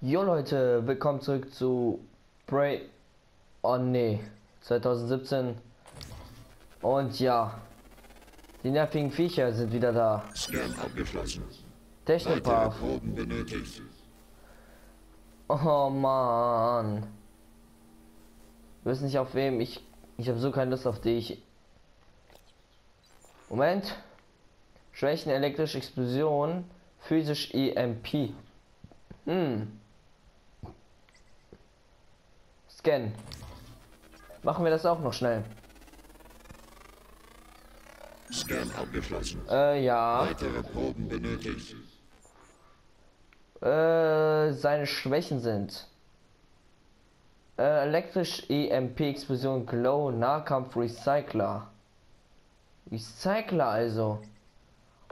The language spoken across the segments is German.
Jo Leute, willkommen zurück zu Bray. Oh nee, 2017. Und ja, die nervigen Viecher sind wieder da. Scan abgeschlossen. Technopath. Oh man. Wir wissen nicht auf wem. Ich, ich habe so keine Lust auf dich. Moment. Schwächen, elektrische Explosion, physisch EMP. Hm. Scan. Machen wir das auch noch schnell. Scan abgeschlossen. Äh, ja. Weitere Proben benötigt. Äh, seine Schwächen sind. Äh, elektrisch EMP Explosion Glow Nahkampf Recycler. Recycler also.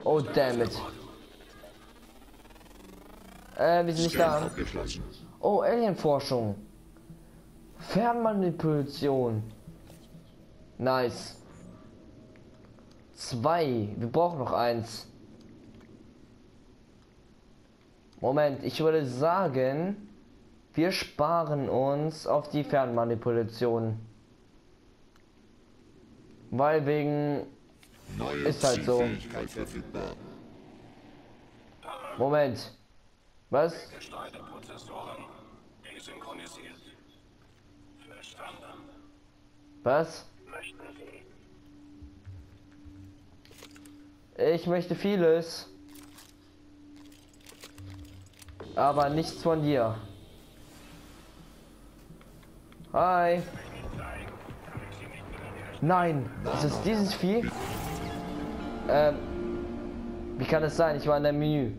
Oh damn it. Äh, wir sind nicht da. Oh, Alienforschung. Fernmanipulation. Nice. Zwei. Wir brauchen noch eins. Moment, ich würde sagen, wir sparen uns auf die Fernmanipulation. Weil wegen. Neue Ist halt so. Moment. Was? Verstanden. Was? Möchten Sie Ich möchte vieles. Aber nichts von dir. Hi. Nein, ist es dieses Vieh? Ähm, wie kann es sein? Ich war in der Menü.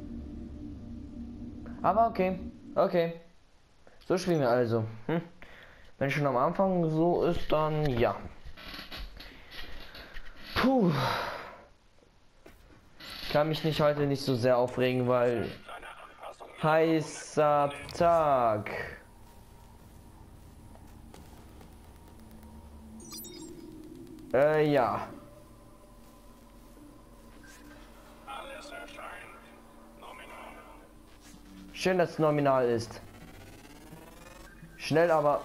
Aber okay, okay. So spielen wir also. Hm. Wenn schon am Anfang so ist, dann ja. Puh. Ich kann mich nicht heute nicht so sehr aufregen, weil heißer Tag. Äh, ja. Schön, dass es nominal ist. Schnell, aber.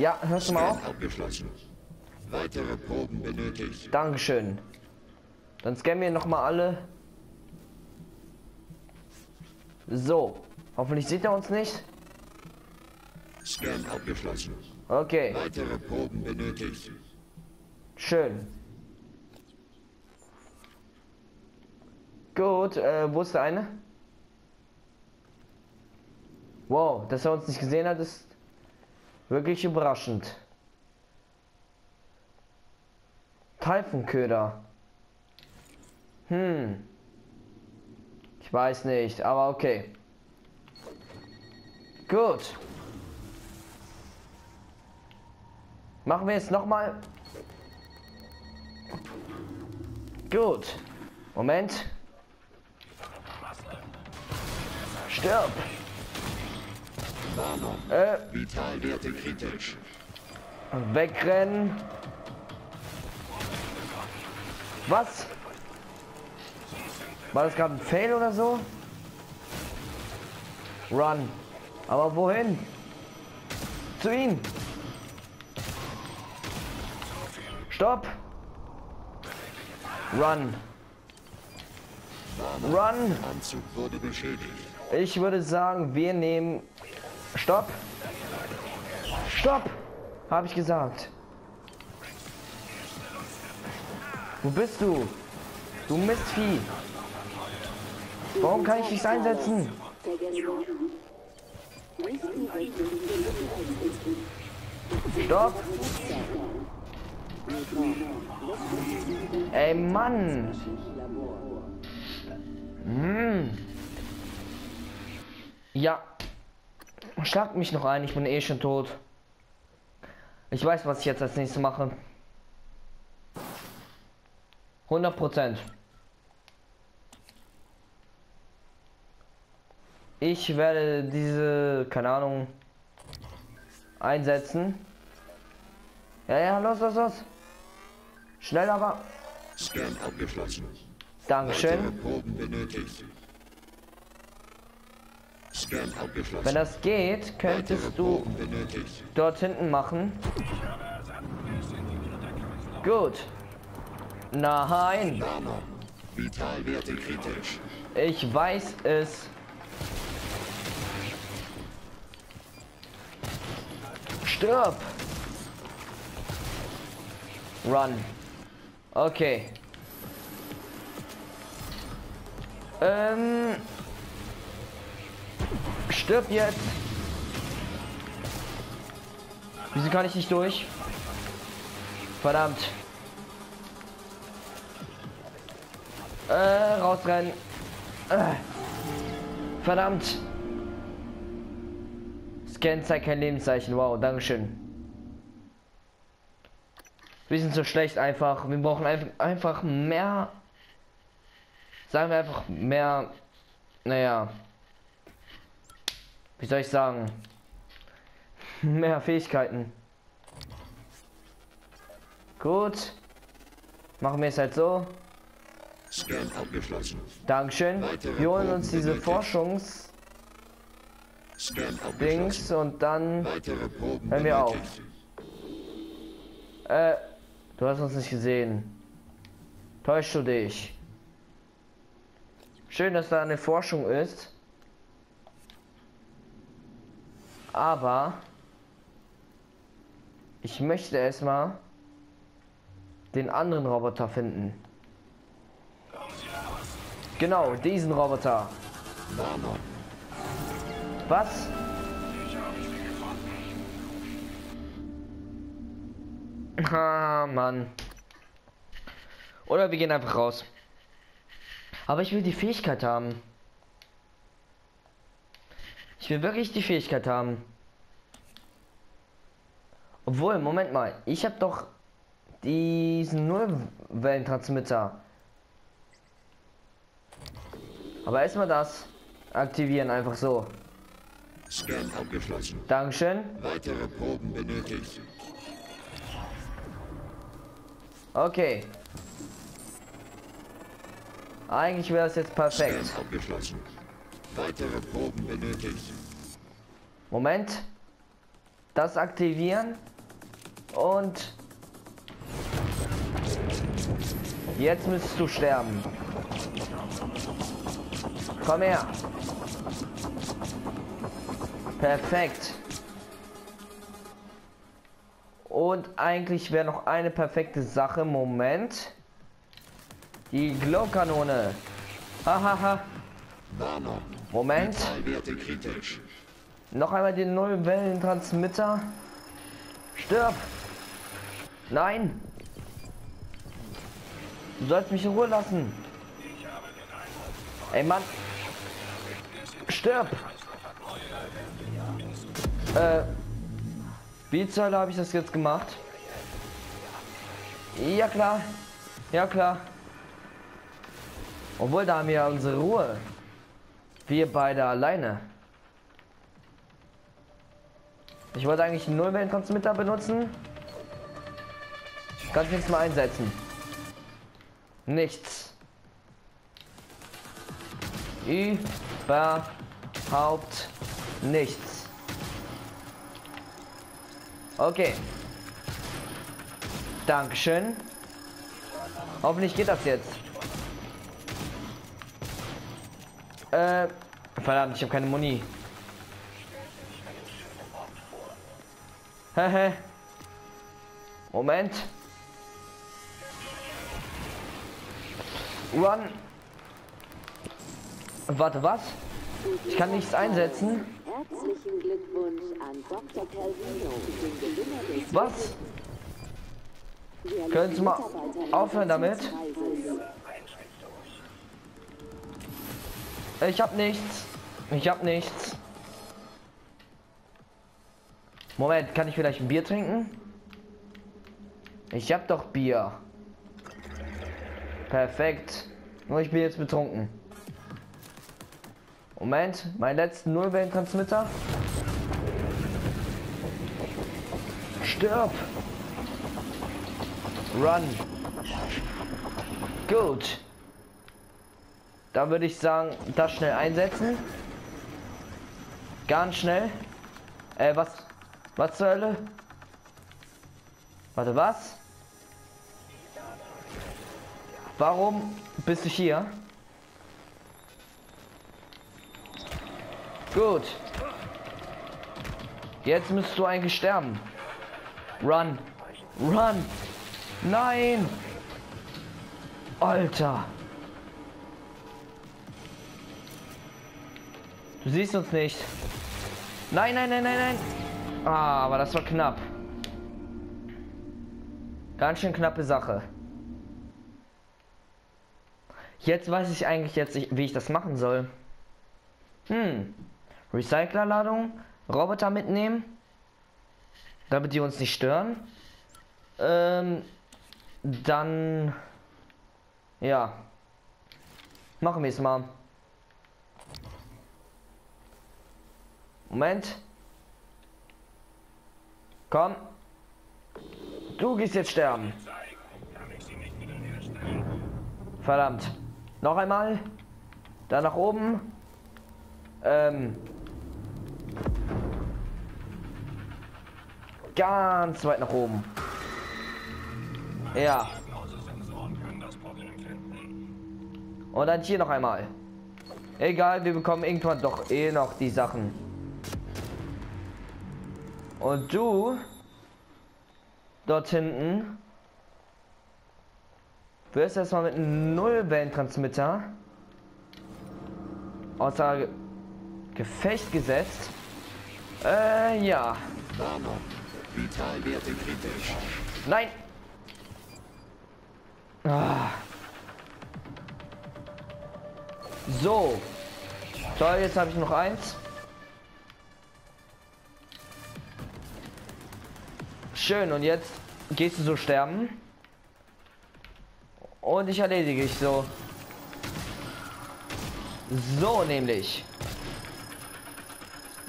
Ja, hörst du mal auf? Abgeschlossen. Weitere Proben benötigt. Dankeschön. Dann scannen wir nochmal alle. So. Hoffentlich sieht er uns nicht. Scan abgeschlossen. Okay, Weitere Proben benötigt. schön. Gut, äh, wo ist der eine? Wow, dass er uns nicht gesehen hat, ist wirklich überraschend. Taifenköder. Hm. Ich weiß nicht, aber okay. Gut. Machen wir jetzt noch mal. Gut. Moment. Stirb. Äh, Vitalwerte kritisch. wegrennen. Was? War das gerade ein Fail oder so? Run. Aber wohin? Zu ihm. Stopp. Run. Run. Ich würde sagen, wir nehmen. Stopp! Stopp! Habe ich gesagt. Wo bist du? Du Mistvieh! Warum kann ich dich einsetzen? Stopp! Ey Mann! Hm. Ja. Schlagt mich noch ein, ich bin eh schon tot. Ich weiß, was ich jetzt als nächstes mache. 100 Prozent. Ich werde diese, keine Ahnung, einsetzen. Ja, ja, los, los, los. Schnell aber. Scan abgeschlossen. Dankeschön. Proben benötigt. Wenn das geht, könntest du dort hinten machen. Gut. Nein. Vitalwerte kritisch. ich weiß es. Stirb. Run. Okay. Ähm. Stirb jetzt. Wieso kann ich nicht durch? Verdammt. Äh, rausrennen. Äh. Verdammt. Scan zeigt kein Lebenszeichen. Wow, Dankeschön. Wir sind so schlecht einfach. Wir brauchen einfach, einfach mehr. Sagen wir einfach mehr. Naja. Wie soll ich sagen? Mehr Fähigkeiten. Gut. Machen wir es halt so. Scan abgeschlossen. Dankeschön. Wir holen uns diese Forschungs-Dings Scan abgeschlossen. und dann. Hören wir auf. Äh, du hast uns nicht gesehen. Täuschst du dich? Schön, dass da eine Forschung ist. Aber ich möchte erstmal den anderen Roboter finden. Genau, diesen Roboter. Was? Ah, Mann. Oder wir gehen einfach raus. Aber ich will die Fähigkeit haben. Ich will wirklich die Fähigkeit haben. Obwohl, Moment mal. Ich habe doch diesen Nullwellentransmitter. Aber erstmal das aktivieren, einfach so. Scan abgeschlossen. Dankeschön. Weitere Proben benötigt. Okay. Eigentlich wäre es jetzt perfekt. Scan abgeschlossen. Weitere Proben benötigt. Moment. Das aktivieren. Und jetzt müsstest du sterben. Komm her. Perfekt. Und eigentlich wäre noch eine perfekte Sache. Moment. Die Glowkanone. Hahaha. Moment. Noch einmal den Nullwellentransmitter. Stirb! Nein! Du sollst mich in Ruhe lassen. Ey Mann! Stirb! Äh. Wie zur Hölle habe ich das jetzt gemacht? Ja klar. Ja klar. Obwohl da haben wir ja unsere Ruhe. Wir beide alleine. Ich wollte eigentlich einen Nullwellentransmitter benutzen. Kannst nichts mal einsetzen. Nichts. Überhaupt nichts. Okay. Dankeschön. Hoffentlich geht das jetzt. Äh, verdammt, ich habe keine Muni. Hehe. Moment. Run. Warte, was? Ich kann nichts einsetzen. Herzlichen Glückwunsch an Dr. Calvino, den Gewinner des Was? Können Sie mal aufhören damit? Ich hab nichts. Ich hab nichts. Moment, kann ich vielleicht ein Bier trinken? Ich hab doch Bier. Perfekt. Nur ich bin jetzt betrunken. Moment, mein letzten Nullwellentransmitter. Stirb! Run! Gut. Da würde ich sagen, das schnell einsetzen. Ganz schnell. Äh, was? Was zur Hölle? Warte, was? Warum bist du hier? Gut. Jetzt müsstest du eigentlich sterben. Run. Run. Nein. Alter. Du siehst uns nicht. Nein, nein, nein, nein, nein. Ah, aber das war knapp. Ganz schön knappe Sache. Jetzt weiß ich eigentlich jetzt, wie ich das machen soll. Hm. Recyclerladung, Roboter mitnehmen, damit die uns nicht stören. Ähm, dann, ja, machen wir es mal. Moment. Komm. Du gehst jetzt sterben. Verdammt. Noch einmal. Da nach oben. Ähm. Ganz weit nach oben. Ja. Und dann hier noch einmal. Egal, wir bekommen irgendwann doch eh noch die Sachen. Und du dort hinten wirst erstmal mit einem Nullwellentransmitter außer Ge- Gefecht gesetzt. Äh, ja. Nein! Ah. So. Toll, jetzt habe ich noch eins. Schön, und jetzt gehst du so sterben. Und ich erledige dich so. So nämlich.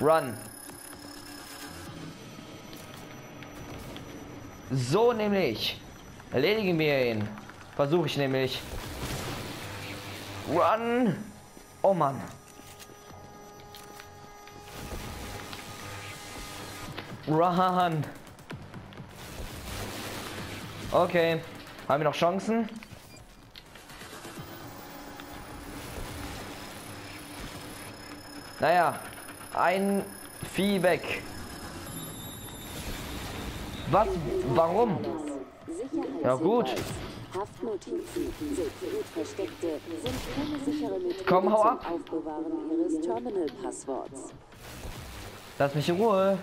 Run. So nämlich. Erledigen wir ihn. Versuche ich nämlich. Run. Oh Mann. Run. Okay. Haben wir noch Chancen? Naja. Ein Vieh weg. Was? Warum? Ja, gut. Komm, hau ab. Lass mich in Ruhe.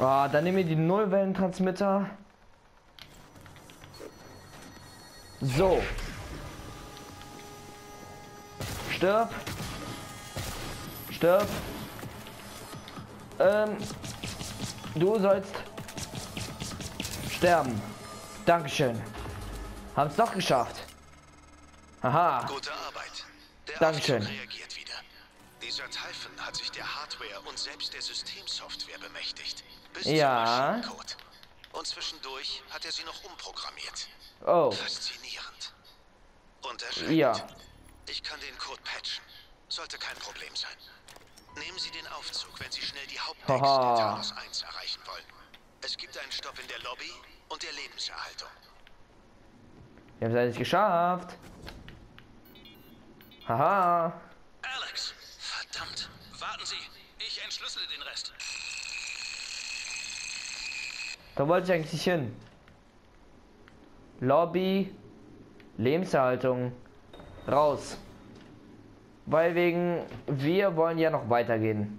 Ah, dann nehmen wir die Nullwellentransmitter. So. Stirb. Stirb. Ähm, du sollst sterben. Dankeschön. Haben's doch geschafft. Aha. Gute Arbeit. Der Dankeschön. Reagiert wieder. Dieser Typhon hat sich der Hardware und selbst der Systemsoftware bemächtigt. Bis Ja. zum Maschinencode. Und zwischendurch hat er sie noch umprogrammiert. Oh. Faszinierend. Und erschreckend. Ja. Ich kann den Code patchen. Sollte kein Problem sein. Nehmen Sie den Aufzug, wenn Sie schnell die Haha. der Talos 1 erreichen wollen. Es gibt einen Stopp in der Lobby und der Lebenserhaltung. Wir haben es endlich geschafft. Haha. Alex! Verdammt! Warten Sie! Ich entschlüssele den Rest. Da wollte ich eigentlich hin. Lobby. Lebenserhaltung. Raus. Weil wegen, wir wollen ja noch weitergehen.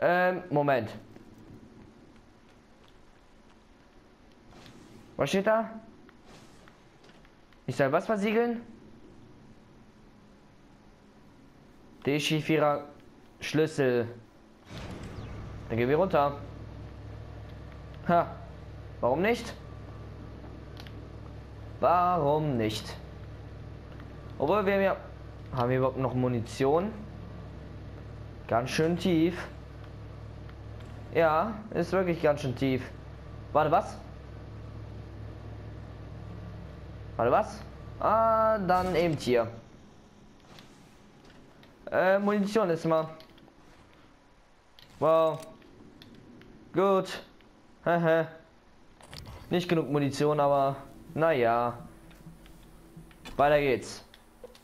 Ähm, Moment. Was steht da? Ich soll was versiegeln? Dechiffierer Schlüssel. Dann gehen wir runter. Ha. Warum nicht? Warum nicht? Obwohl wir haben ja. Haben wir überhaupt noch Munition? Ganz schön tief. Ja, ist wirklich ganz schön tief. Warte, was? Warte, was? Ah, dann eben hier. Äh, Munition ist mal. Wow. Gut. Nicht genug Munition, aber naja. Weiter geht's.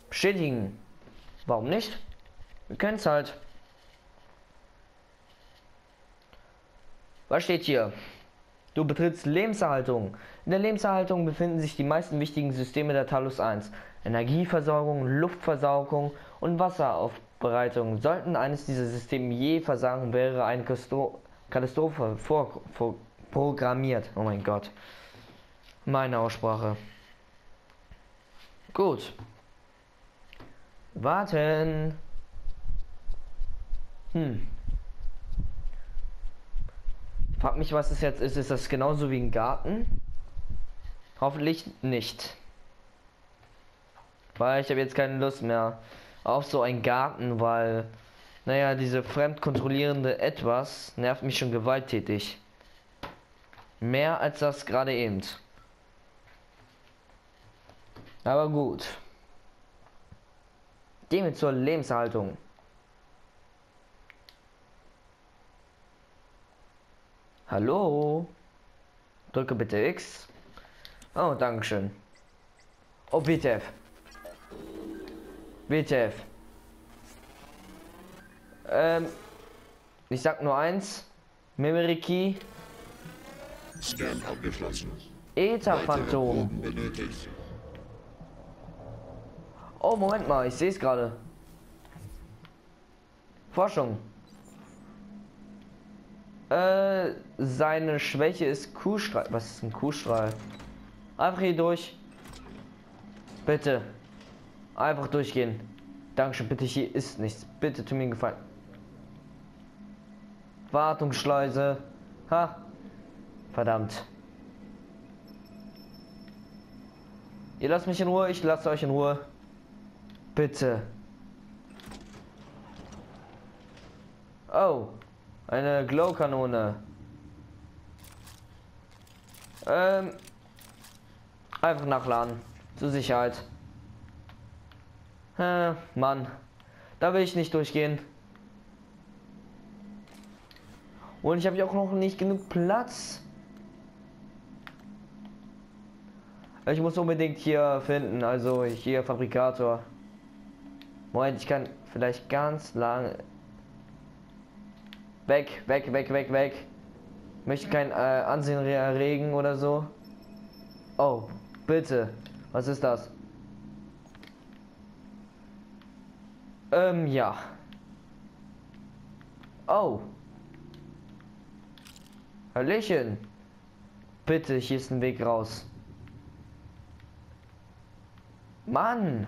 Bestätigen. Warum nicht? Wir können es halt. Was steht hier? Du betrittst Lebenserhaltung. In der Lebenserhaltung befinden sich die meisten wichtigen Systeme der Talus 1. Energieversorgung, Luftversorgung und Wasseraufbereitung. Sollten eines dieser Systeme je versagen, wäre eine Katastrophe vor, vor, programmiert. Oh mein Gott. Meine Aussprache. Gut. Warten. Hm. Frag mich, was es jetzt ist. Ist das genauso wie ein Garten? Hoffentlich nicht. Weil ich habe jetzt keine Lust mehr auf so einen Garten, weil, naja, diese fremdkontrollierende Etwas nervt mich schon gewalttätig. Mehr als das gerade eben. Aber gut. Gehen wir zur Lebenserhaltung. Hallo? Drücke bitte X. Oh, Dankeschön. Oh, WTF. WTF. Ähm, ich sag nur eins. Memory Key. Scan abgeschlossen. Ether Weitere Phantom. Proben benötigt. Oh, Moment mal, ich sehe es gerade. Forschung. Äh, seine Schwäche ist Kuhstrahl. Was ist ein Kuhstrahl? Einfach hier durch. Bitte. Einfach durchgehen. Dankeschön, bitte, hier ist nichts. Bitte, tu mir einen Gefallen. Wartungsschleuse. Ha. Verdammt. Ihr lasst mich in Ruhe, ich lasse euch in Ruhe. Bitte. Oh, eine Glow-Kanone. Ähm, einfach nachladen. Zur Sicherheit. Äh, Mann. Da will ich nicht durchgehen. Und ich habe ja auch noch nicht genug Platz. Ich muss unbedingt hier finden, also hier Fabrikator. Moment, ich kann vielleicht ganz lang weg, weg, weg, weg, weg. Möchte kein äh, Ansehen erregen oder so. Oh, bitte. Was ist das? Ähm, ja. Oh. Hallöchen. Bitte, hier ist ein Weg raus. Mann.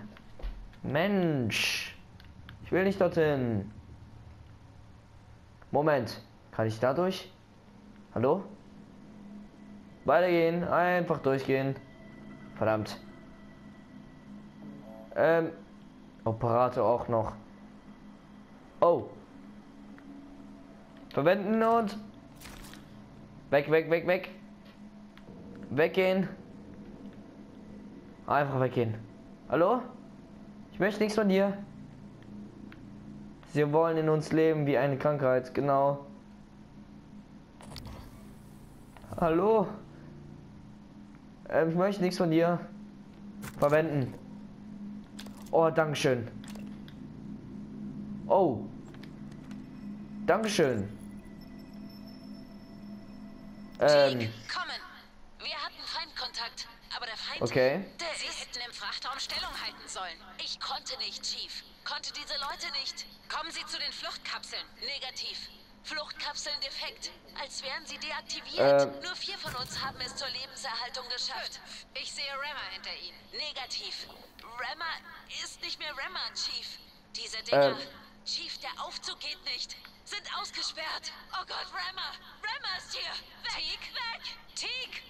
Mensch. Ich will nicht dorthin. Moment. Kann ich dadurch? Hallo? Weitergehen. Einfach durchgehen. Verdammt. Ähm. Operator auch noch. Oh. Verwenden und. Weg, weg, weg, weg. Weggehen. Einfach weggehen. Hallo? Ich möchte nichts von dir. Sie wollen in uns leben wie eine Krankheit, genau. Hallo? Ähm, ich möchte nichts von dir. Verwenden. Oh, Dankeschön. Oh. Dankeschön. Ähm, Jake, kommen. Wir hatten Feindkontakt, aber der Feind... okay. Der Frachtraum Stellung halten sollen. Ich konnte nicht, Chief. Konnte diese Leute nicht. Kommen Sie zu den Fluchtkapseln. Negativ. Fluchtkapseln defekt. Als wären sie deaktiviert. Äh. Nur vier von uns haben es zur Lebenserhaltung geschafft. Ich sehe Rammer hinter Ihnen. Negativ. Rammer ist nicht mehr Rammer, Chief. Diese Dinger. Äh. Chief, der Aufzug geht nicht. Sind ausgesperrt. Oh Gott, Rammer. Rammer ist hier. Weg. Teak, weg. Teak.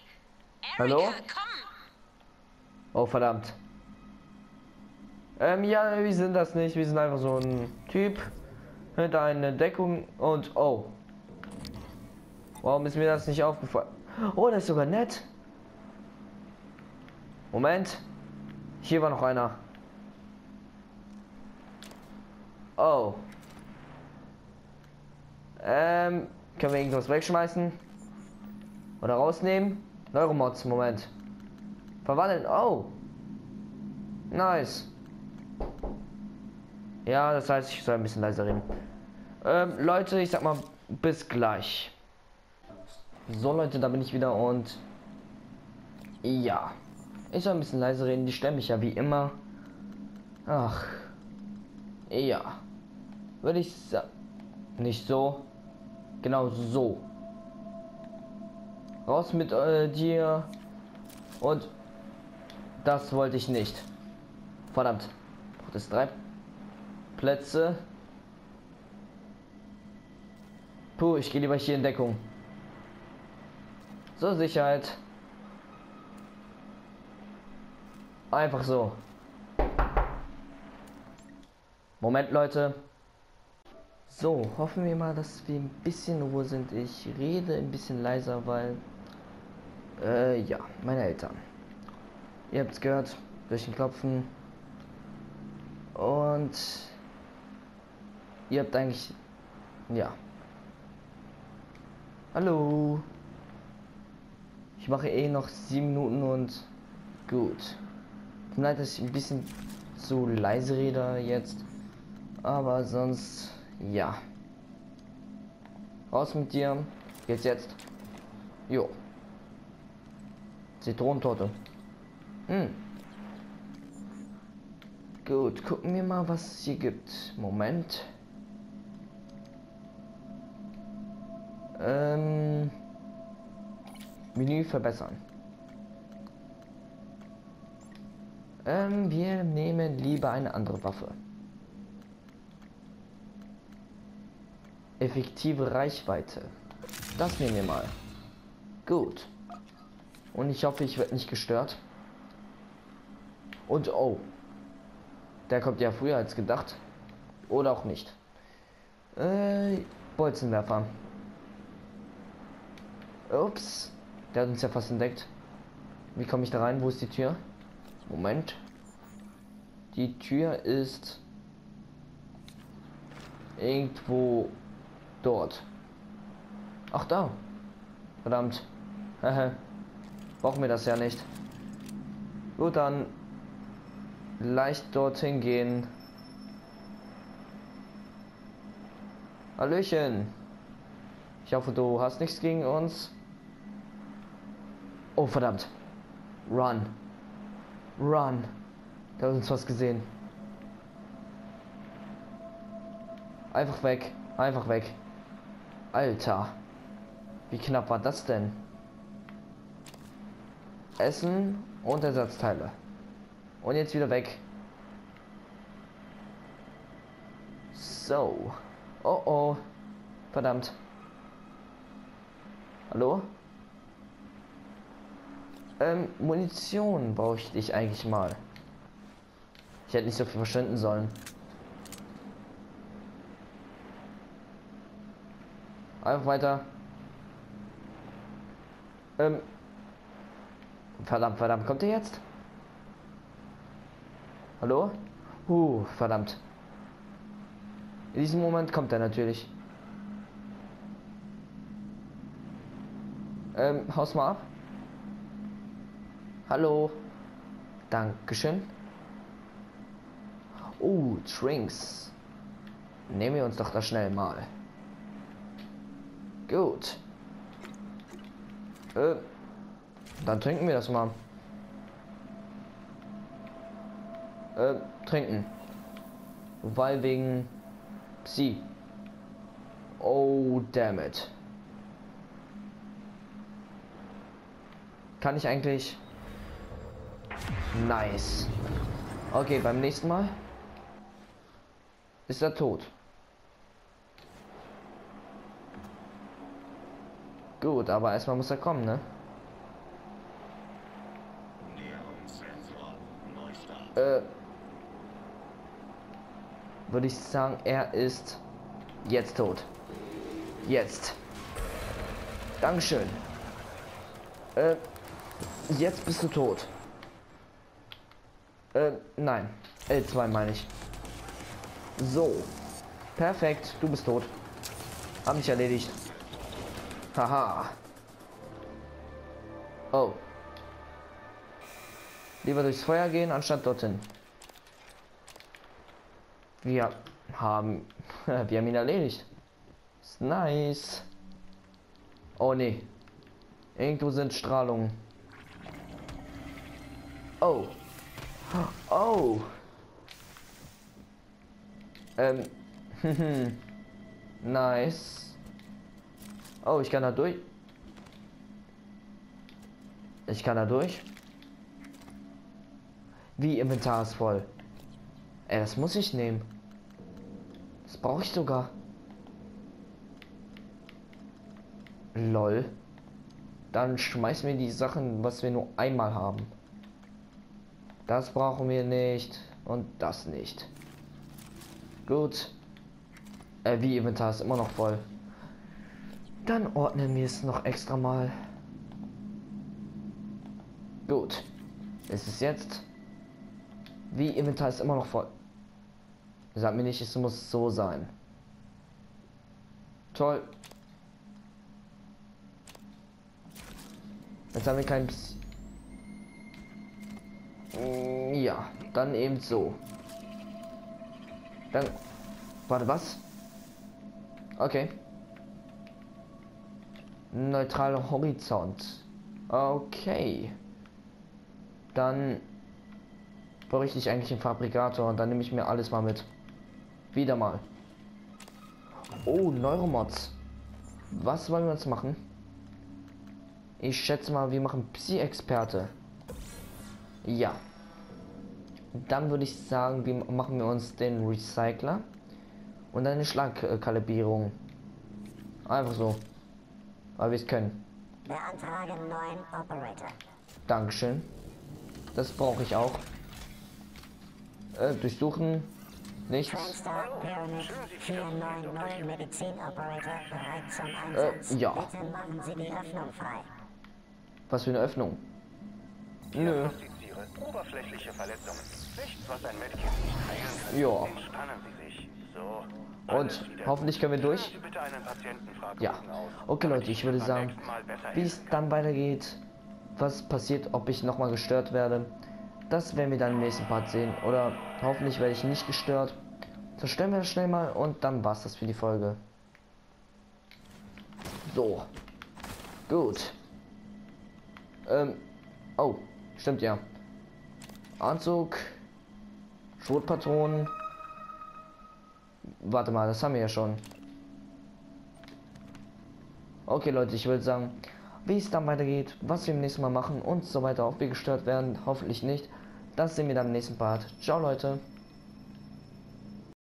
Erika, Hallo? komm. Oh, verdammt. Ähm, ja, wir sind das nicht. Wir sind einfach so ein Typ mit einer Deckung und oh. Warum ist mir das nicht aufgefallen? Oh, das ist sogar nett. Moment. Hier war noch einer. Oh. Ähm, können wir irgendwas wegschmeißen? Oder rausnehmen? Neuromods, Moment. Verwandeln. Oh. Nice. Ja, das heißt, ich soll ein bisschen leiser reden. Ähm, Leute, ich sag mal, bis gleich. So, Leute, da bin ich wieder und ja. Ich soll ein bisschen leiser reden, die stellen mich ja wie immer. Ach. Ja. Würde ich sagen. Nicht so. Genau so. Raus mit äh, dir. Und das wollte ich nicht. Verdammt. Es drei Plätze. Puh, ich gehe lieber hier in Deckung. So, Sicherheit. Einfach so. Moment, Leute. So, hoffen wir mal, dass wir ein bisschen Ruhe sind. Ich rede ein bisschen leiser, weil... Äh, ja, meine Eltern. Ihr habt es gehört, durch den Klopfen. Und... Ihr habt eigentlich... Ja. Hallo. Ich mache eh noch sieben Minuten und... Gut. Mir leid, dass ein bisschen zu leise rede jetzt. Aber sonst, ja. Raus mit dir. Geht's jetzt? Jo. Zitronentorte. Hm. Gut, gucken wir mal, was es hier gibt. Moment. Ähm. Menü verbessern. Ähm, wir nehmen lieber eine andere Waffe. Effektive Reichweite. Das nehmen wir mal. Gut. Und ich hoffe, ich werde nicht gestört. Und oh. Der kommt ja früher als gedacht. Oder auch nicht. Äh, Bolzenwerfer. Ups. Der hat uns ja fast entdeckt. Wie komme ich da rein? Wo ist die Tür? Moment. Die Tür ist irgendwo dort. Ach da. Verdammt. Brauchen wir das ja nicht. Gut, dann leicht dorthin gehen. Hallöchen. Ich hoffe, du hast nichts gegen uns. Oh, verdammt. Run. Run. Der hat uns was gesehen. Einfach weg. Einfach weg. Alter. Wie knapp war das denn? Essen und Ersatzteile. Und jetzt wieder weg. So. Oh oh. Verdammt. Hallo? Ähm, Munition brauche ich eigentlich mal. Ich hätte nicht so viel verschwinden sollen. Einfach weiter. Ähm. Verdammt, verdammt, kommt ihr jetzt? Hallo? Uh, verdammt. In diesem Moment kommt er natürlich. Ähm, haus mal ab. Hallo. Dankeschön. Oh, Drinks. Nehmen wir uns doch da schnell mal. Gut. Äh, dann trinken wir das mal. Äh, trinken. Weil wegen sie. Oh, damn it. Kann ich eigentlich Nice. Okay, beim nächsten Mal ist er tot. Gut, aber erstmal muss er kommen, ne? Äh, würde ich sagen, er ist jetzt tot. Jetzt. Dankeschön. Äh, jetzt bist du tot. Äh, nein. L2 meine ich. So. Perfekt, du bist tot. Hab mich erledigt. Haha. Oh. Lieber durchs Feuer gehen, anstatt dorthin. Wir haben... Wir haben ihn erledigt. Ist nice. Oh nee. Irgendwo sind Strahlungen. Oh. Oh. Ähm. nice. Oh, ich kann da durch. Ich kann da durch. Wie Inventar ist voll. Ey, das muss ich nehmen. Das brauche ich sogar. Lol. Dann schmeißen wir die Sachen, was wir nur einmal haben. Das brauchen wir nicht. Und das nicht. Gut. Äh, wie Inventar ist immer noch voll. Dann ordnen wir es noch extra mal. Gut. Ist es jetzt? Wie Inventar ist immer noch voll. Sag mir nicht, es muss so sein. Toll. Jetzt haben wir kein... Mm, ja, dann eben so. Dann... Warte, was? Okay. Neutraler Horizont. Okay. Dann berichte ich eigentlich im Fabrikator und dann nehme ich mir alles mal mit. Wieder mal. Oh, Neuromods. Was wollen wir uns machen? Ich schätze mal, wir machen Psi-Experte. Ja. Dann würde ich sagen, wir machen wir uns den Recycler und eine Schlagkalibrierung. Einfach so. Weil wir es können. Beantrage neuen Operator. Dankeschön. Das brauche ich auch. Äh, durchsuchen. Nichts. Transtar Pyramid 499 Medizin-Operator bereit zum Einsatz. Äh, ja. Was für eine Öffnung. Nö. Diagnostiziere oberflächliche Verletzungen. Nichts, was ein Medkit nicht heilen. Ja. Entspannen Sie sich. So. Und hoffentlich können wir durch. Ja. Okay, Leute, ich würde sagen, wie es dann weitergeht, was passiert, ob ich nochmal gestört werde, das werden wir dann im nächsten Part sehen. Oder hoffentlich werde ich nicht gestört. Zerstören wir das schnell mal und dann war's das für die Folge. So. Gut. Ähm. Oh, stimmt ja. Anzug. Schrotpatronen. Warte mal, das haben wir ja schon. Okay, Leute, ich würde sagen, wie es dann weitergeht, was wir im nächsten Mal machen und so weiter, ob wir gestört werden, hoffentlich nicht. Das sehen wir dann im nächsten Part. Ciao, Leute.